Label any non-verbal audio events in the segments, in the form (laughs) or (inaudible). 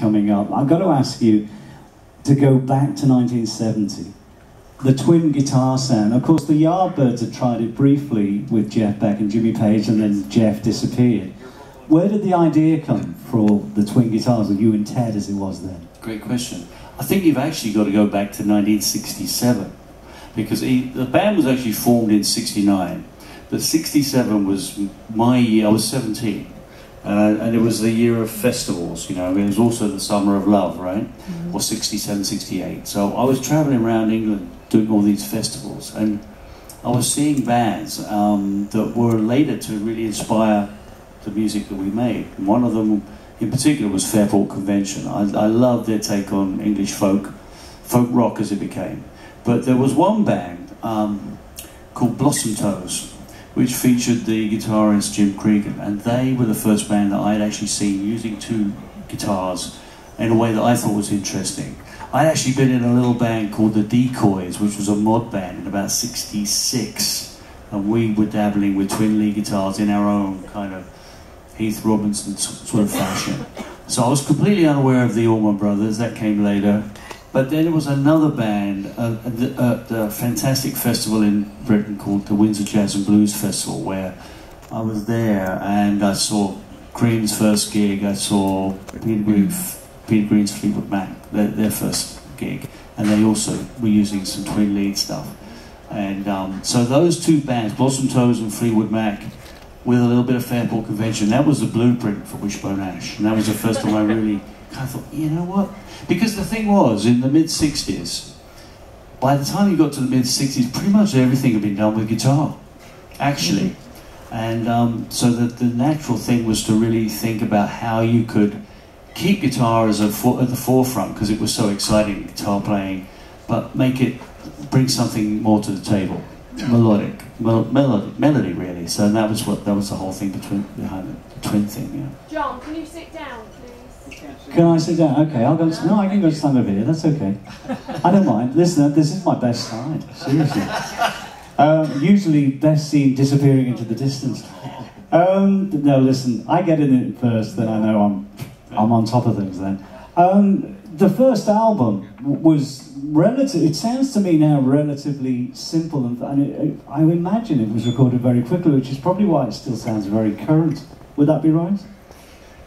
coming up. I've got to ask you to go back to 1970. The twin guitar sound. Of course, the Yardbirds had tried it briefly with Jeff Beck and Jimmy Page, and then Jeff disappeared. Where did the idea come for the twin guitars, with you and Ted as it was then? Great question. I think you've actually got to go back to 1967 because he, the band was actually formed in 69, but 67 was my year, I was 17. Uh, and it was the year of festivals, you know, it was also the summer of love, right? Mm-hmm. Or 67, 68. So I was traveling around England doing all these festivals, and I was seeing bands um, that were later to really inspire the music that we made. And one of them, in particular, was Fairport Convention. I, I loved their take on English folk, folk rock as it became. But there was one band um, called Blossom Toes, which featured the guitarist Jim Cregan, and they were the first band that I had actually seen using two guitars in a way that I thought was interesting. I'd actually been in a little band called the Decoys, which was a mod band in about 66, and we were dabbling with twin lead guitars in our own kind of Heath Robinson sort of fashion. So I was completely unaware of the Allman Brothers, that came later. But then there was another band uh, at a uh, fantastic festival in Britain called the Windsor Jazz and Blues Festival, where I was there and I saw Cream's first gig. I saw Peter, Green, mm. Peter Green's Fleetwood Mac, their, their, first gig, and they also were using some twin lead stuff. And um, so those two bands, Blossom Toes and Fleetwood Mac, with a little bit of Fairport Convention, that was the blueprint for Wishbone Ash. And that was the first time I really (laughs) I thought, you know what? Because the thing was, in the mid 60s, by the time you got to the mid 60s, pretty much everything had been done with guitar, actually. Mm-hmm. And um, so the, the natural thing was to really think about how you could keep guitar as a for, at the forefront because it was so exciting, guitar playing, but make it bring something more to the table, melodic, mel- melody, melody really. So that was what that was the whole thing between behind the twin thing. Yeah. John, can you sit down? Can I sit down? Okay, I'll go. No, I can go to stand over here. That's okay. I don't mind. Listen, this is my best side. Seriously. Um, usually, best seen disappearing into the distance. Um, no, listen. I get in it first, then I know I'm I'm on top of things. Then um, the first album was relative. It sounds to me now relatively simple, and, and it, I imagine it was recorded very quickly, which is probably why it still sounds very current. Would that be right?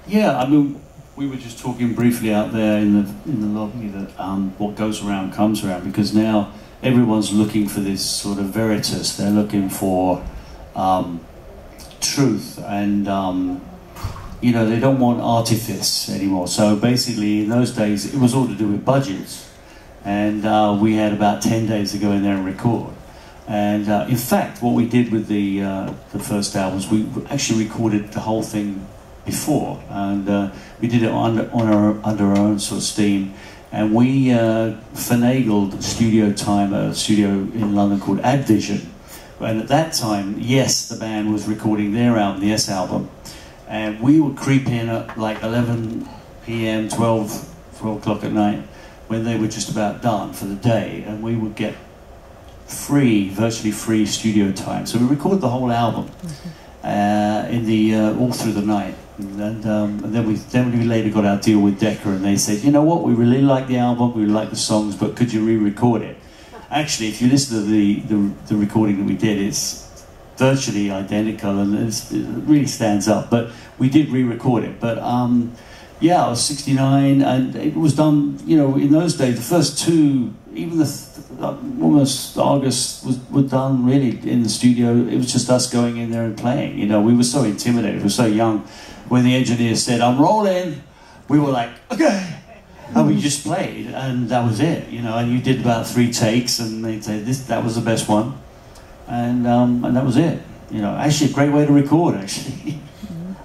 Yeah, I mean we were just talking briefly out there in the in the lobby that um, what goes around comes around because now everyone's looking for this sort of veritas. They're looking for um, truth, and um, you know they don't want artifice anymore. So basically, in those days, it was all to do with budgets, and uh, we had about ten days to go in there and record. And uh, in fact, what we did with the uh, the first album was we actually recorded the whole thing before, and uh, we did it under, on our, under our own sort of steam. And we uh, finagled studio time at a studio in London called Advision. And at that time, Yes, the band was recording their album, the Yes album. And we would creep in at like 11 p.m., 12, 12 o'clock at night, when they were just about done for the day. And we would get free, virtually free studio time. So we recorded the whole album mm-hmm. Uh, in the uh, all through the night. And, um, and, then we then we later got our deal with Decca, and they said, you know what, we really like the album, we like the songs, but could you re-record it? Actually, if you listen to the, the, the recording that we did, it's virtually identical, and it really stands up. But we did re-record it. But um, yeah, I was 69, and it was done. You know, in those days, the first two, even the album Argus was were done really in the studio. It was just us going in there and playing. You know, we were so intimidated. We were so young when the engineer said, I'm rolling, we were like, okay. And we just played, and that was it, you know. And you did about three takes, and they'd say this that was the best one, and um, and that was it. You know, actually, a great way to record, (laughs) actually.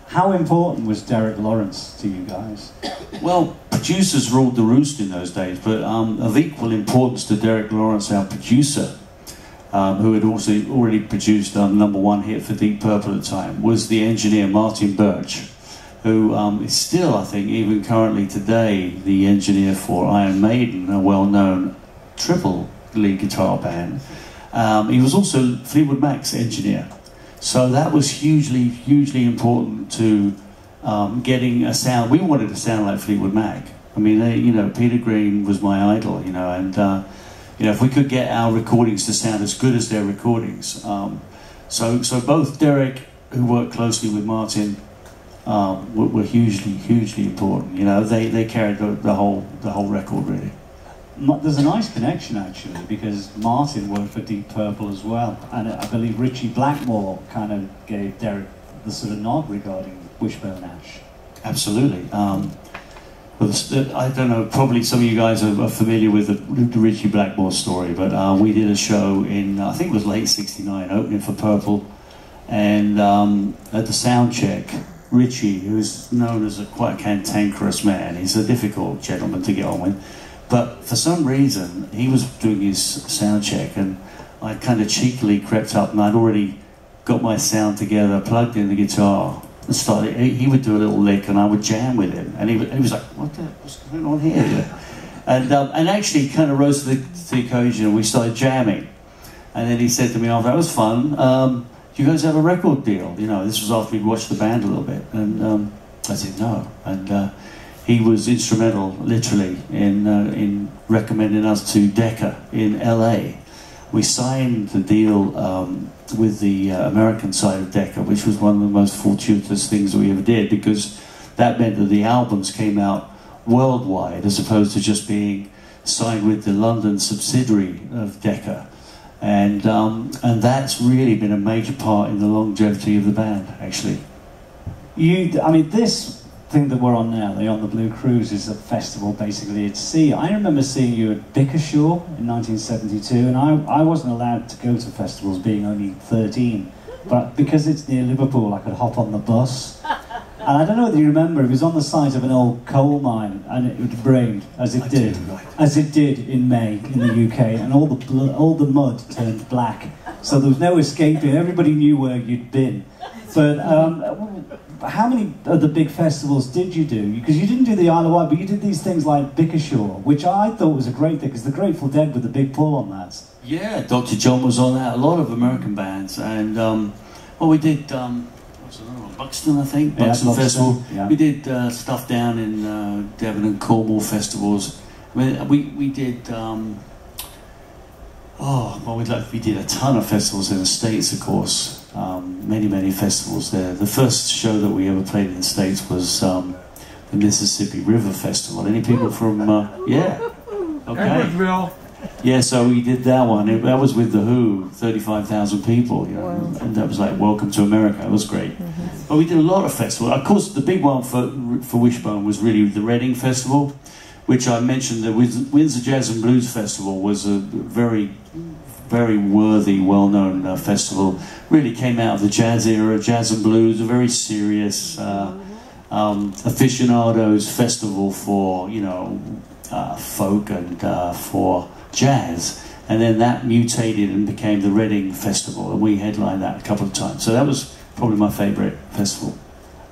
How important was Derek Lawrence to you guys? Well, producers ruled the roost in those days, but um, of equal importance to Derek Lawrence, our producer, um, who had also already produced um, number one hit for Deep Purple at the time, was the engineer Martin Birch, who um, is still, I think, even currently today, the engineer for Iron Maiden, a well-known triple lead guitar band. Um, he was also Fleetwood Mac's engineer, so that was hugely, hugely important to um, getting a sound. We wanted to sound like Fleetwood Mac. I mean, they, you know, Peter Green was my idol, you know, and uh, you know, if we could get our recordings to sound as good as their recordings. Um, so, so both Derek, who worked closely with Martin, um, were, were, hugely, hugely important. You know, they, they carried the, the whole the whole record really. There's a nice connection actually because Martin worked for Deep Purple as well, and I believe Ritchie Blackmore kind of gave Derek the sort of nod regarding Wishbone Ash. Absolutely. Um, I don't know, probably some of you guys are, familiar with the, Ritchie Blackmore story, but uh, we did a show in, I think it was late 69, opening for Purple, and um, at the sound check, Ritchie, who's known as a quite cantankerous man, he's a difficult gentleman to get on with, but for some reason, he was doing his sound check, and I kind of cheekily crept up, and I'd already got my sound together, plugged in the guitar, and started. He would do a little lick, and I would jam with him, and he, he was like, "What the? What's going on here?" and um, and actually, kind of rose to the, to the, occasion, and we started jamming. And then he said to me, "Oh, that was fun. Um, do you guys have a record deal?" You know, this was after we'd watched the band a little bit, and um, I said, "No." And uh, he was instrumental, literally, in uh, in recommending us to Decca in LA. We signed the deal um, with the uh, American side of Decca, which was one of the most fortuitous things that we ever did because that meant that the albums came out worldwide as opposed to just being signed with the London subsidiary of Decca. And, um, and that's really been a major part in the longevity of the band, actually. You, I mean, this thing that we're on now, the On the Blue Cruise, is a festival basically at sea. I remember seeing you at Bickershaw in 1972, and I, I wasn't allowed to go to festivals being only 13. But because it's near Liverpool, I could hop on the bus. And I don't know whether you remember, it was on the site of an old coal mine, and it rained, as it did, as it did in May in the UK, and all the, all the mud turned black. So there was no escaping. Everybody knew where you'd been. But um, how many of the big festivals did you do? Because you didn't do the Isle of Wight, but you did these things like Bickershaw, which I thought was a great thing, because the Grateful Dead were the big pull on that. Yeah, Dr. John was on that. A lot of American bands, and um, well, we did. Um, Buxton, I think, Buxton, yeah, Festival. Yeah. We did uh, stuff down in uh, Devon and Cornwall festivals. I mean, we we did. Um, oh, well, we like we did a ton of festivals in the states, of course um, many, many festivals there. The first show that we ever played in the States was um, the Mississippi River Festival. Any people from, uh, yeah? Okay. Yeah, so we did that one. It, that was with The Who, 35,000 people, you know, wow. and that was like Welcome to America. It was great. Mm-hmm. But we did a lot of festivals. Of course, the big one for, for Wishbone was really the Reading Festival, which I mentioned. The Windsor Jazz and Blues Festival was a very very worthy, well-known uh, festival. Really came out of the jazz era, jazz and blues, a very serious uh, um, aficionados festival for you know uh, folk and uh, for jazz. And then that mutated and became the Reading Festival, and we headlined that a couple of times. So that was probably my favourite festival.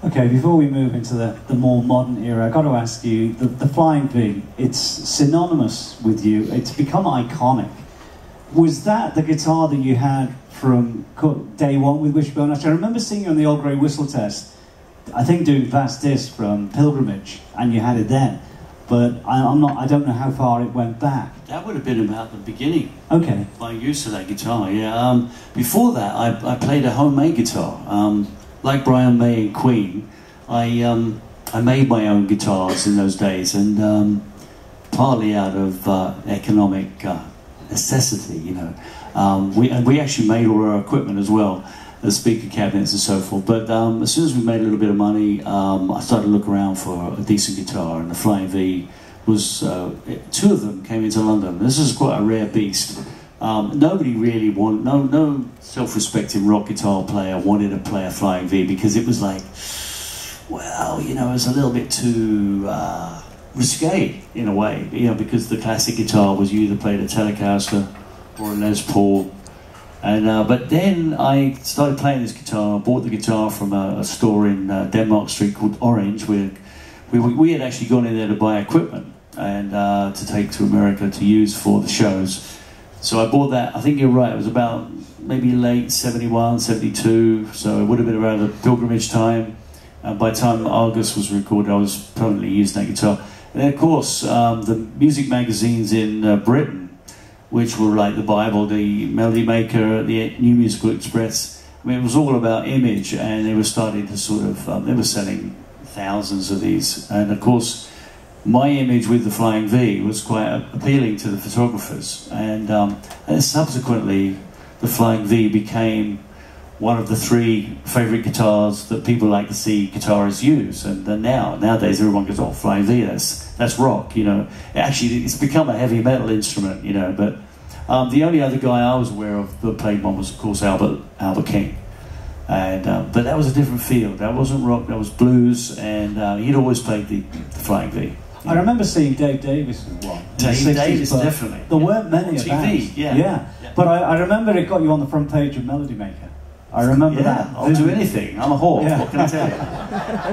Okay, before we move into the, the more modern era, I've got to ask you the, the Flying V, it's synonymous with you, it's become iconic was that the guitar that you had from day one with Wishbone Ash? I remember seeing you on the Old Grey Whistle test, I think doing Vas Dis from Pilgrimage, and you had it then. But I, am not. I don't know how far it went back. That would have been about the beginning. Okay. My use of that guitar, yeah. Um, before that, I, I, played a homemade guitar. Um, like Brian May and Queen, I um, I made my own guitars in those days, and um, partly out of uh, economic uh, necessity, you know. Um, we, and we actually made all our equipment as well, the speaker cabinets and so forth. But um, as soon as we made a little bit of money, um, I started to look around for a decent guitar, and the Flying V was, uh, two of them came into London. This is quite a rare beast. Um, nobody really wanted, no, no self-respecting rock guitar player wanted to play a Flying V because it was like, well, you know, it was a little bit too... Uh, risque in a way, you know, because the classic guitar was you either played a Telecaster or a Les Paul. And uh, but then I started playing this guitar. Bought the guitar from a, a store in uh, Denmark Street called Orange. Where we, we had actually gone in there to buy equipment and uh, to take to America to use for the shows. So I bought that. I think you're right. It was about maybe late 71, 72. So it would have been around the pilgrimage time And by the time Argus was recorded, I was permanently using that guitar. And of course, um, the music magazines in uh, Britain, which were like the Bible, the Melody Maker, the New Musical Express. I mean, it was all about image, and they were starting to sort of, um, they were selling thousands of these. And of course, my image with the Flying V was quite appealing to the photographers. And, um, and subsequently, the Flying V became one of the three favourite guitars that people like to see guitarists use. And then now, nowadays, everyone goes, "Oh, Flying V, that's that's rock," you know. Actually, it's become a heavy metal instrument, you know. But um, the only other guy I was aware of that played one was, of course, Albert Albert King. And um, but that was a different field. That wasn't rock. That was blues, and uh, he'd always played the, the Flying V. I remember seeing Dave Davies one. Dave 60s, Davies, definitely. There weren't many TV, about. yeah. yeah. Yeah. But I, I remember it got you on the front page of Melody Maker. I remember Yeah, that. I'll do anything. I'm a whore. Yeah. What can I tell you? (laughs)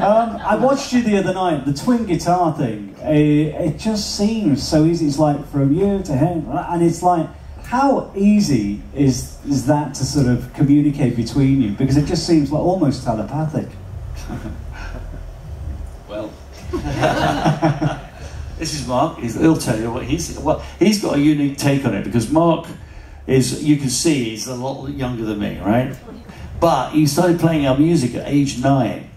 Um, I watched you the other night. The twin guitar thing. It, it just seems so easy. It's like from you to him, and it's like, how easy is is that to sort of communicate between you? Because it just seems like almost telepathic. (laughs) Well, (laughs) This is Mark. He's, he'll tell you what he's. Well, he's got a unique take on it because Mark is. You can see he's a lot younger than me, right? But he started playing our music at age nine.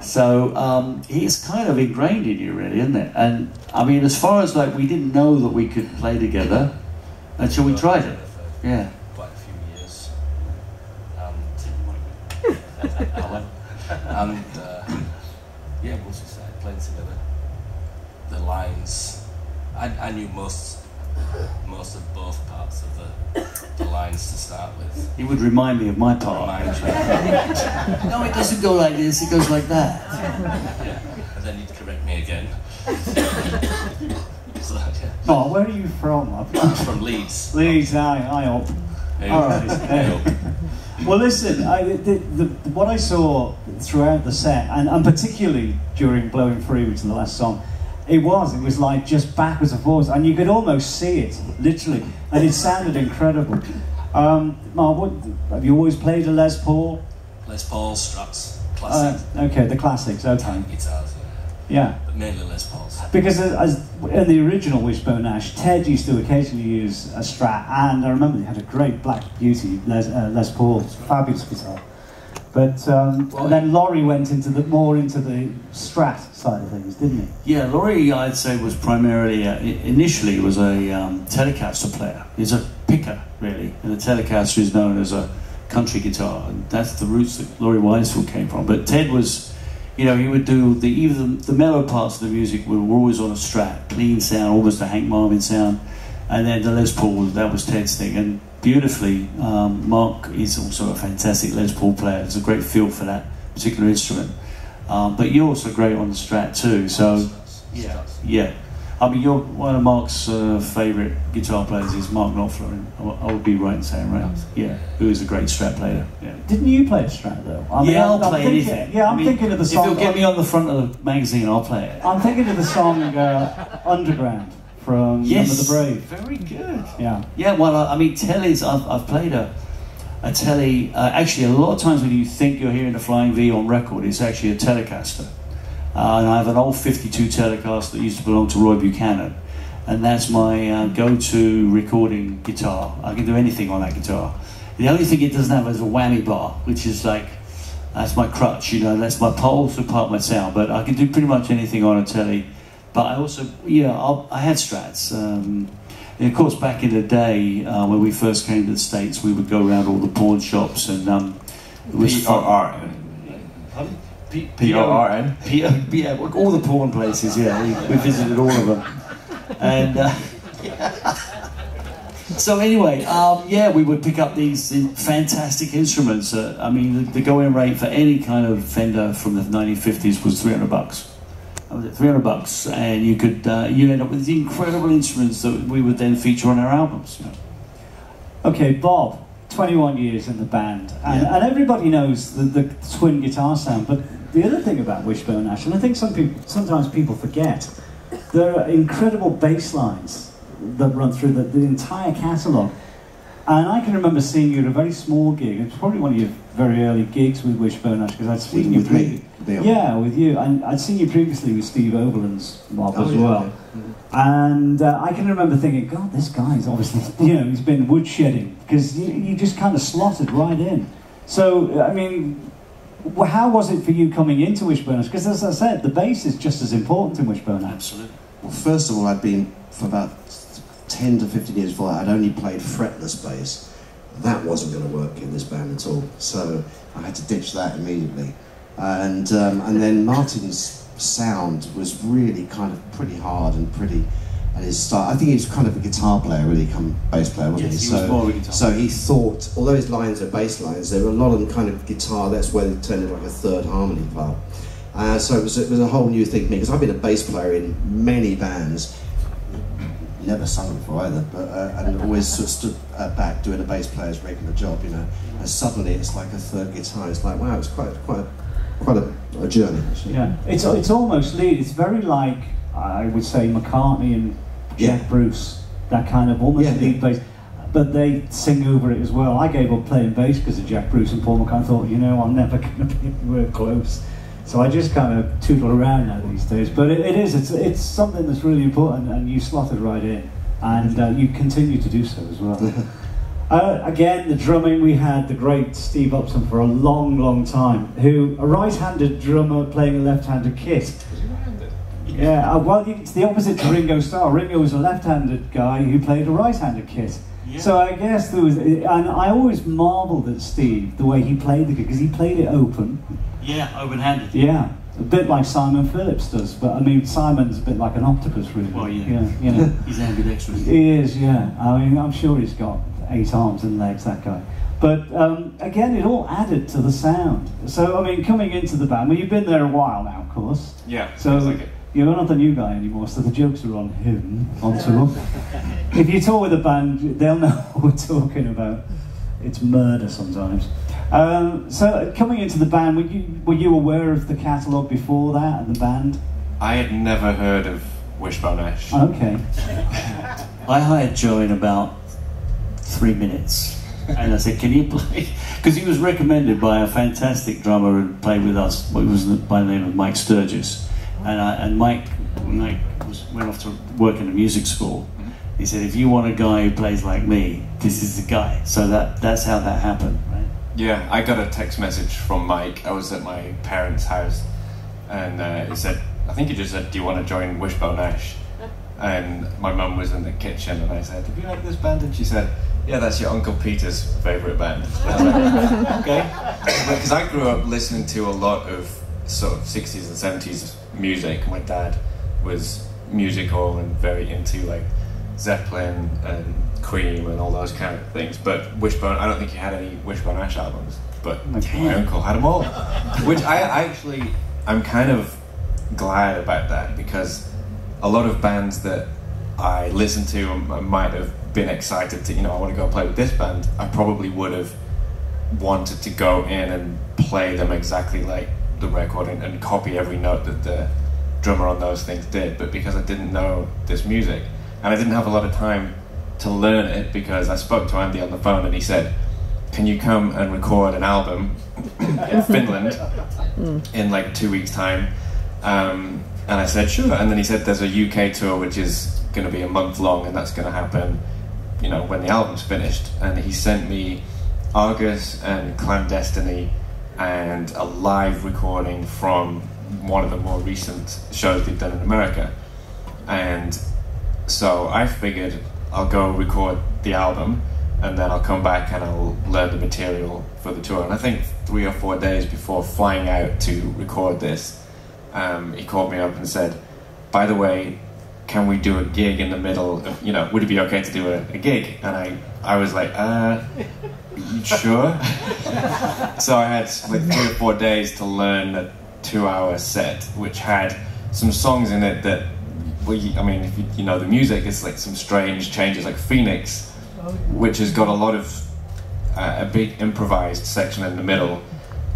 So um, he's kind of ingrained in you, really, isn't it? And I mean, as far as like we didn't know that we could play together until we tried it. Yeah. quite a few years. Alan. (laughs) And, uh, yeah, we started playing together, the lines, I, I knew most, most of both parts of the, the lines to start with. He would remind me of my part. Remind you. No, it doesn't go like this. It goes like that. Yeah. And then you'd correct me again. (coughs) so, yeah. Oh, where are you from? I'm from Leeds. Please, I, I hope. Hey, All right. hey, Well, listen, I, the, the, what I saw throughout the set, and, and particularly during Blowing Free, which is the last song, it was, it was like just backwards and forwards, and you could almost see it, literally, and it sounded incredible. Um, Mark, what, have you always played a Les Paul? Les Paul, Strats, Uh, classic okay, the classics, okay. guitars, yeah. Yeah. but mainly Les Pauls. Because as, as in the original Wishbone Ash, Ted used to occasionally use a Strat, and I remember they had a great Black Beauty Les, uh, Les Paul, fabulous guitar. But um, and then Laurie went into the more into the Strat side of things, didn't he? Yeah, Laurie, I'd say, was primarily, uh, initially, was a um, Telecaster player. He's a picker, really. And the Telecaster is known as a country guitar. And that's the roots that Laurie Wisefield came from. But Ted was, you know, he would do the even the, the mellow parts of the music were always on a Strat, clean sound, almost a Hank Marvin sound. And then the Les Paul, that was Ted's thing. And beautifully, um, Mark is also a fantastic Les Paul player. There's a great feel for that particular instrument. Um, but you're also great on the Strat too. So yeah, yeah. I mean, you're one of Mark's uh, favourite guitar players is Mark Knopfler, and I would be right in saying, right? Yeah, who is a great Strat player. Yeah. Didn't you play a Strat though? I yeah, I'm- I'll I'm play thinking- anything. Yeah, I'm I mean, thinking of the song. If you'll get me on the front of the magazine, I'll play it. I'm thinking of the song uh, "Underground" from yes, Number the Brave. Very good. Yeah. Yeah, well, I, I mean, tellies. I've, I've played a, a telly. Uh, actually, a lot of times when you think you're hearing the Flying V on record, it's actually a Telecaster. Uh, and I have an old 52 Telecaster that used to belong to Roy Buchanan, and that's my uh, go-to recording guitar. I can do anything on that guitar. The only thing it doesn't have is a whammy bar, which is like that's my crutch. You know, that's my pole to part of my sound. But I can do pretty much anything on a telly. But I also, yeah, I'll, I had Strats. Um, of course, back in the day uh, when we first came to the States, we would go around all the pawn shops and um, it was P fun. O R N. P- P O R N. P- yeah, all the porn places, yeah, we, we visited all of them. And uh, (laughs) so, anyway, um, yeah, we would pick up these uh, fantastic instruments. Uh, I mean, the, the going rate for any kind of Fender from the 1950s was 300 bucks. Was it, 300 bucks, and you could uh, you end up with these incredible instruments that we would then feature on our albums. You know. Okay, Bob, 21 years in the band, and, Yeah. and everybody knows the, the twin guitar sound. But the other thing about Wishbone Ash, and I think some people sometimes people forget, there are incredible bass lines that run through the, the entire catalogue. And I can remember seeing you at a very small gig. It was probably one of your very early gigs with Wishbone Ash because I'd seen you with me. Yeah, with you. And I'd seen you previously with Steve Oberlin's mob Oh, as yeah, well. And uh, I can remember thinking, God, this guy's obviously, (laughs) you know, he's been woodshedding because you, you just kind of slotted right in. So, I mean, how was it for you coming into Wishbone Ash? Because as I said, the bass is just as important in Wishbone Ash. Absolutely. Well, first of all, I'd been for about 10 to 15 years before that, I'd only played fretless bass. That wasn't going to work in this band at all, so I had to ditch that immediately. And, um, and then Martin's sound was really kind of pretty hard and pretty, and his style, I think he was kind of a guitar player, really, come bass player, wasn't Yes, he? he was so, more of a guitar so he thought, although his lines are bass lines, there were a lot of them kind of guitar, that's where they turned into like a third harmony part. Uh, so it was, it was a whole new thing for me because I've been a bass player in many bands, never sung before either, but uh, and always sort of stood uh, back doing a bass player's regular job, you know. And suddenly it's like a third guitar. It's like wow, it's quite quite a, quite a, a journey actually. Yeah, it's it's almost lead. It's very like I would say McCartney and Jack Yeah. Bruce, that kind of almost Yeah, lead yeah. bass. But they sing over it as well. I gave up playing bass because of Jack Bruce and Paul McCartney. I thought, you know, I'm never going to be anywhere close. So I just kind of tootle around now these days. But it, it is. It's it's something that's really important, and you slotted right in, and uh, you continue to do so as well. (laughs) Uh, again, the drumming, we had the great Steve Upton for a long, long time, who, a right-handed drummer playing a left-handed kit. Yeah, uh, well, it's the opposite to Ringo Starr. Ringo was a left-handed guy who played a right-handed kit. Yeah. So I guess there was, and I always marvelled at Steve, the way he played the kit, because he played it open. Yeah, open-handed. Yeah, a bit like Simon Phillips does, but I mean, Simon's a bit like an octopus, really. Well, yeah. you know. (laughs) He's ambidextrous. He is, yeah. I mean, I'm sure he's got eight arms and legs, that guy. But um, again, it all added to the sound. So, I mean, coming into the band, well, you've been there a while now, of course. Yeah, So, sounds like it. you're not the new guy anymore, so the jokes are on him, on tour. (laughs) if you tour with a band, they'll know (laughs) what we're talking about. It's murder sometimes. Um, so, coming into the band, were you, were you aware of the catalogue before that and the band? I had never heard of Wishbone Ash. Okay. (laughs) I hired Joe in about three minutes, and I said, "Can you play?" (laughs) Because he was recommended by a fantastic drummer who played with us. It was by the name of Mike Sturgis, and I, and Mike Mike was, went off to work in a music school. He said, "If you want a guy who plays like me, this is the guy." So that that's how that happened, right? Yeah, I got a text message from Mike. I was at my parents' house, and uh, he said, "I think he just said, do you want to join Wishbone Ash?" And my mum was in the kitchen, and I said, "Have you like this band?" And she said, "Yeah, that's your Uncle Peter's favorite band." (laughs) Okay, because I grew up listening to a lot of sort of 60s and 70s music. My dad was musical and very into like Zeppelin and Cream and all those kind of things. But Wishbone, I don't think he had any Wishbone Ash albums, but Okay. my uncle had them all. Which I, I actually, I'm kind of glad about that because a lot of bands that I listened to I might have been excited to, you know, I want to go play with this band, I probably would have wanted to go in and play them exactly like the record and, and copy every note that the drummer on those things did. But because I didn't know this music and I didn't have a lot of time to learn it because I spoke to Andy on the phone and he said, Can you come and record an album in (laughs) Finland in like two weeks' time? Um, and I said, Sure. And then he said, There's a UK tour which is going to be a month long and that's going to happen, you know, when the album's finished. And he sent me Argus and Clan Destiny and a live recording from one of the more recent shows they've done in America. And so I figured I'll go record the album and then I'll come back and I'll learn the material for the tour. And I think three or four days before flying out to record this, um, he called me up and said, By the way, can we do a gig in the middle of, you know, would it be okay to do a, a gig? And I, I was like, uh, sure? (laughs) so I had like three or four days to learn a two hour set, which had some songs in it that, well, I mean, if you, you know the music, it's like some strange changes, like Phoenix, which has got a lot of, uh, a big improvised section in the middle.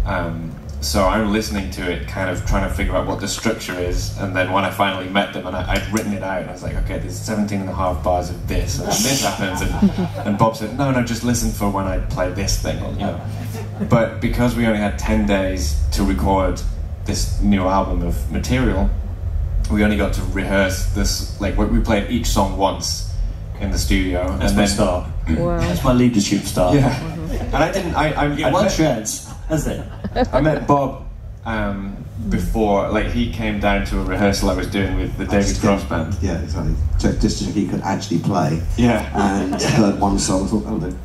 Um, so I'm listening to it, kind of trying to figure out what the structure is, and then when I finally met them and I, I'd written it out, I was like, okay, there's 17 and a half bars of this, and this happens, and, and Bob said, no, no, just listen for when I play this thing, you know. But because we only had 10 days to record this new album of material, we only got to rehearse this, like, we played each song once in the studio, That's and my then start. Wow. That's my leadership start. yeah. And I didn't. I, I, You I get one met- chance. That's it. I met Bob um, before, like he came down to a rehearsal I was doing with the David Cross band. Yeah, exactly. Just, just so he could actually play. Yeah, And (laughs) heard one song, thought, oh, no. but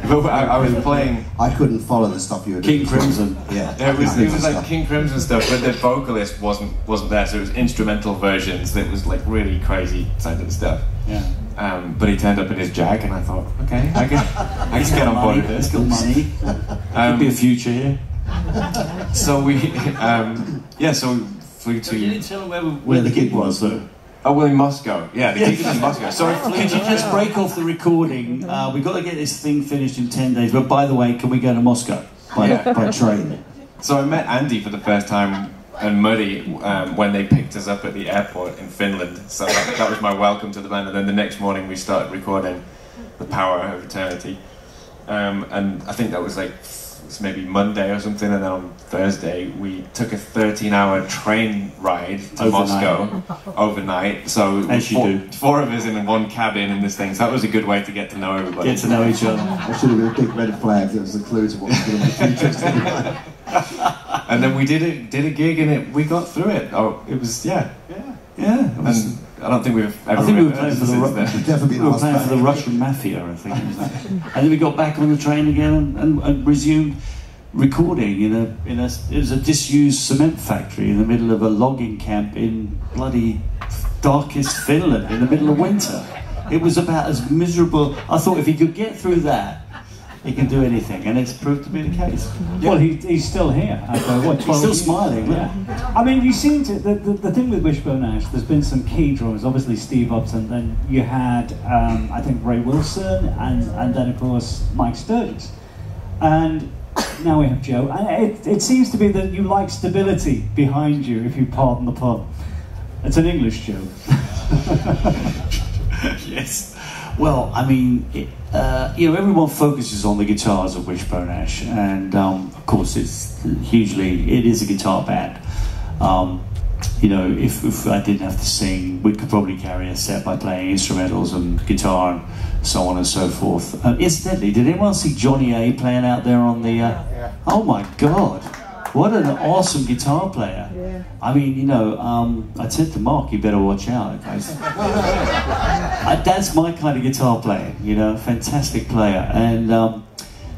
(laughs) I, I was playing. I couldn't follow the stuff you were doing. King Crimson. (laughs) Yeah, It was, it was like stuff. King Crimson stuff, but the vocalist wasn't wasn't there, so it was instrumental versions. That was like really crazy sounding stuff. Yeah. Um, but he turned up in his Jag, and I thought, okay, I can, I can get on board with It's this. got money. (laughs) Um, Could be a future here. so we, um, yeah, so we flew You to. didn't tell them where, where the gig was, though. Oh, well, in Moscow. Yeah, the was in Moscow. So I Could you just break off the recording? Uh, we've got to get this thing finished in 10 days. But by the way, can we go to Moscow? By, Yeah. by train. So I met Andy for the first time and Muddy um, when they picked us up at the airport in Finland. So that, that was my welcome to the band. And then the next morning we started recording The Power of Eternity. Um, and I think that was like it was maybe Monday or something. And then on Thursday we took a 13-hour train ride to Overnight. Moscow overnight. So As you four, do. four of us in one cabin in this thing. So that was a good way to get to know everybody. Get to know each other. That should have been a big red flag that was a clue to what was going to be interesting. (laughs) And then we did a did a gig and it we got through it. Oh, it was yeah. Yeah. Yeah. it was- And I don't think we've ever. I think we were playing for the Ru- then. Never we were asked playing for the. Russian mafia, I think. it was that. and then we got back on the train again and, and, and resumed recording in a in a it was a disused cement factory in the middle of a logging camp in bloody darkest Finland in the middle of winter. It was about as miserable. I thought if he could get through that, he can do anything, and it's proved to be the case. Well, he, he's still here. After, what, He's still years? smiling. Yeah. I mean, you seem to. The, the, the thing with Wishbone Ash, there's been some key drummers. Obviously, Steve Upton. Then you had, um, I think, Ray Weston, and, and then, of course, Mike Sturgis. And now we have Joe. And it, it seems to be that you like stability behind you, if you pardon the pun. It's an English joke. (laughs) yes. Well, I mean, it, uh, you know, everyone focuses on the guitars of Wishbone Ash, and um, of course, it's hugely. It is a guitar band. Um, you know, if, if I didn't have to sing, we could probably carry a set by playing instrumentals and guitar and so on and so forth. Uh, incidentally, did anyone see Johnny A playing out there on the? Uh, Oh my God! What an awesome guitar player! Yeah. I mean, you know, um, I said to Mark, you better watch out, guys. (laughs) I, that's my kind of guitar playing, you know, fantastic player. And um,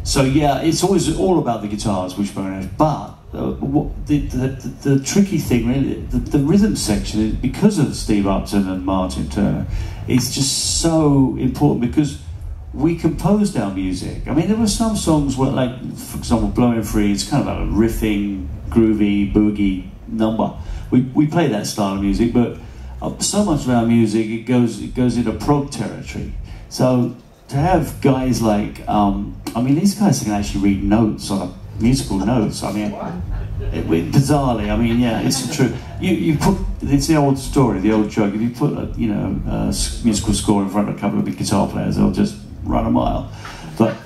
so, yeah, it's always all about the guitars, Wishbone Ash. But uh, what, the, the, the, the tricky thing, really, the, the rhythm section, is because of Steve Upton and Martin Turner, is just so important because we composed our music. I mean, there were some songs where, like, for example, Blowing Free, it's kind of a riffing, groovy, boogie number. We, we play that style of music, but uh, so much of our music it goes it goes into prog territory. So to have guys like um, I mean these guys can actually read notes on a musical notes. I mean it, it- bizarrely. I mean yeah, it's true. You you put it's the old story, the old joke. If you put a, you know a musical score in front of a couple of big guitar players, they'll just run a mile. But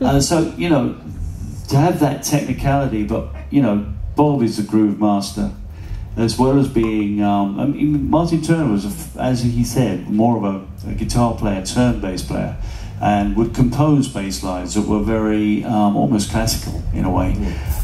uh, so you know to have that technicality, but you know Bob is a groove master as well as being, um, I mean, Martin Turner was, a as he said, more of a, a guitar player, turn bass player, and would compose bass lines that were very um, almost classical in a way.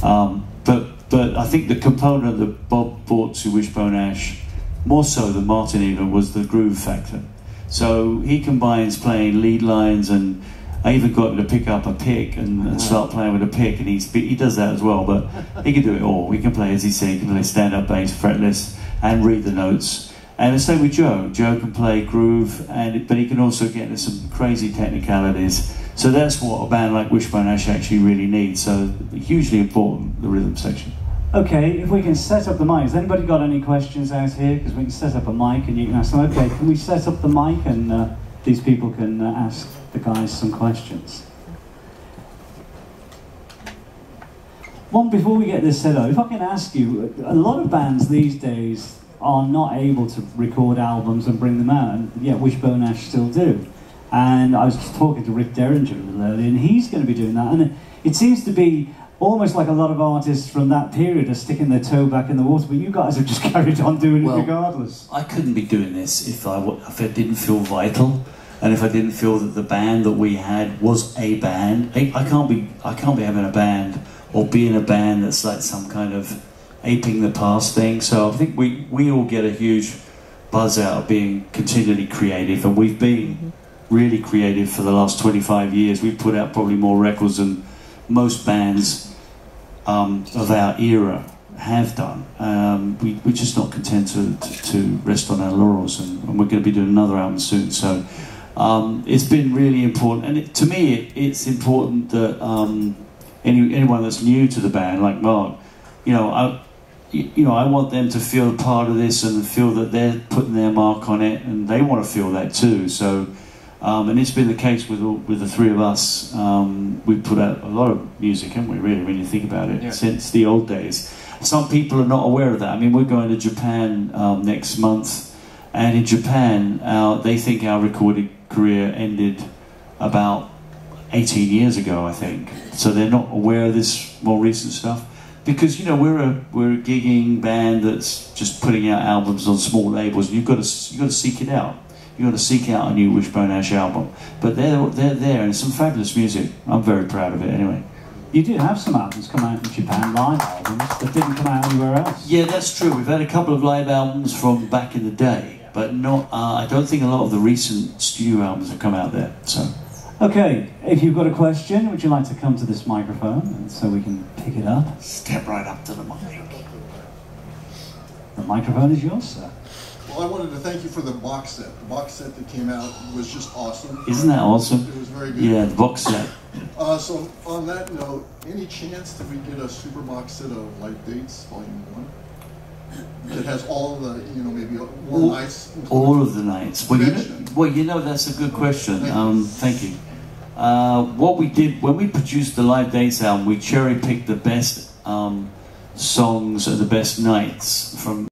Um, but but I think the component that Bob brought to Wishbone Ash, more so than Martin even, was the groove factor. So he combines playing lead lines and I even got him to pick up a pick and, and start playing with a pick, and he's, he does that as well. But he can do it all. He can play, as he said, he can play stand-up bass, fretless, and read the notes. And the same with Joe. Joe can play groove, and but he can also get into some crazy technicalities. So that's what a band like Wishbone Ash actually really needs. So hugely important, the rhythm section. Okay, if we can set up the mic. Has anybody got any questions out here? Because we can set up a mic and you can ask them. Okay, can we set up the mic and uh, these people can uh, ask the guys some questions? one before we get this set up, if I can ask you, a lot of bands these days are not able to record albums and bring them out, and yet Wishbone Ash still do. And I was just talking to Rick Derringer a little earlier, and he's going to be doing that. And it seems to be almost like a lot of artists from that period are sticking their toe back in the water, but you guys have just (laughs) carried on doing Well, it regardless. I couldn't be doing this if I w- if it didn't feel vital, and if I didn't feel that the band that we had was a band. I, I can't be I can't be having a band or be in a band that's like some kind of aping the past thing. So I think we we all get a huge buzz out of being continually creative, and we've been mm-hmm. really creative for the last 25 years. We've put out probably more records than most bands um, of our era have done. Um, we, we're just not content to, to, to rest on our laurels, and, and we're going to be doing another album soon. So um, it's been really important, and it, to me, it, it's important that um, any, anyone that's new to the band, like Mark, you know, I, you know, I want them to feel part of this and feel that they're putting their mark on it, and they want to feel that too. So. Um, and it's been the case with all, with the three of us. Um, we've put out a lot of music, haven't we? Really, when you think about it, Yeah. since the old days. Some people are not aware of that. I mean, we're going to Japan um, next month, and in Japan, our, they think our recording career ended about 18 years ago, I think. So they're not aware of this more recent stuff. Because you know we're a we're a gigging band that's just putting out albums on small labels. You've got to you've got to seek it out. You've got to seek out a new Wishbone Ash album. But they're they're there and it's some fabulous music. I'm very proud of it anyway. You did have some albums come out in Japan, live albums, that didn't come out anywhere else. Yeah, that's true. We've had a couple of live albums from back in the day, but not. Uh, I don't think a lot of the recent studio albums have come out there. So Okay, if you've got a question, would you like to come to this microphone and so we can pick it up? step right up to the mic. The microphone is yours, sir. Well, I wanted to thank you for the box set. The box set that came out was just awesome. Isn't that awesome? It was very good. Yeah, the box set. Uh, so on that note, any chance that we get a super box set of Live Dates Volume One that has all the, you know, maybe more All- nights? All of the nights. Well, you know, well, you know that's a good question. Thank you. Um, thank you. Uh, what we did when we produced the Live Dates album, we cherry picked the best um, songs and the best nights from